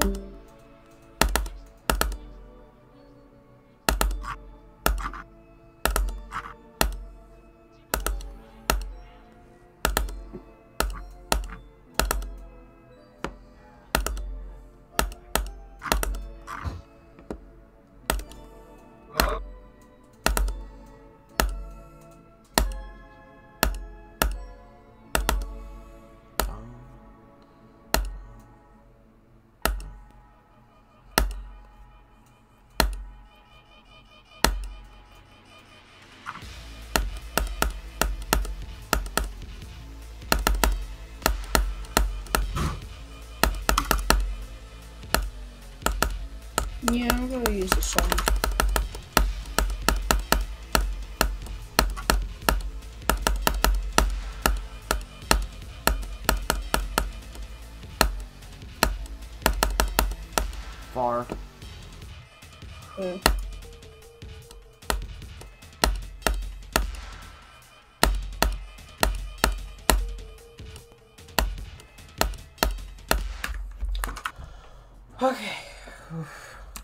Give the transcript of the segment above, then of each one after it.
thank you Yeah, I'm gonna use the song. Far. Uh, Okay.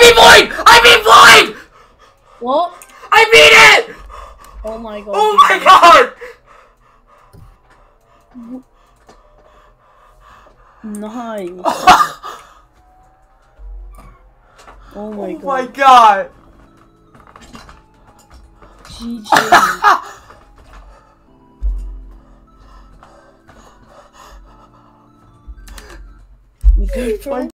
Mean void! I mean void! what? I mean it! Oh my god. Oh my god! Nice. oh my Oh god. my god! GG. You good, bro?